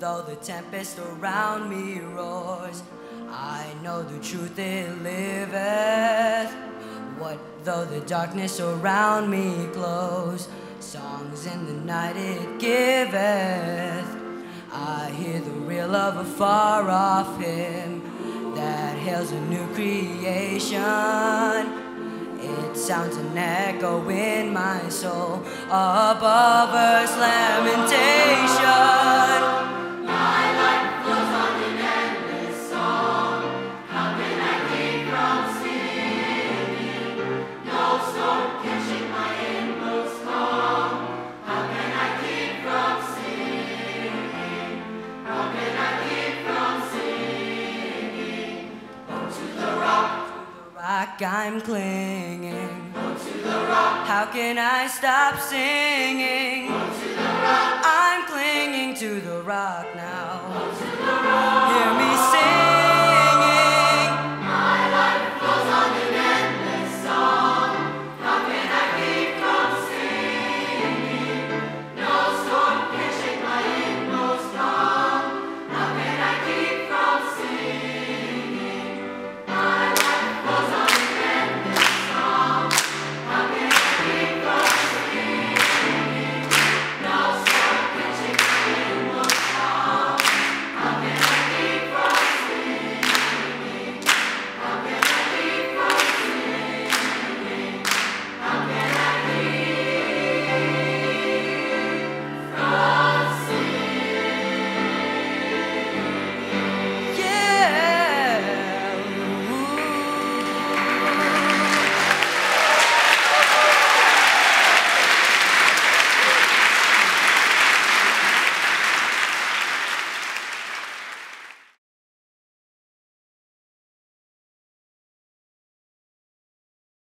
though the tempest around me roars, I know the truth it liveth. What though the darkness around me glows, songs in the night it giveth. I hear the real of a far off hymn that hails a new creation. It sounds an echo in my soul above earth's lamentation. I'm clinging. How can I stop singing? I'm clinging to the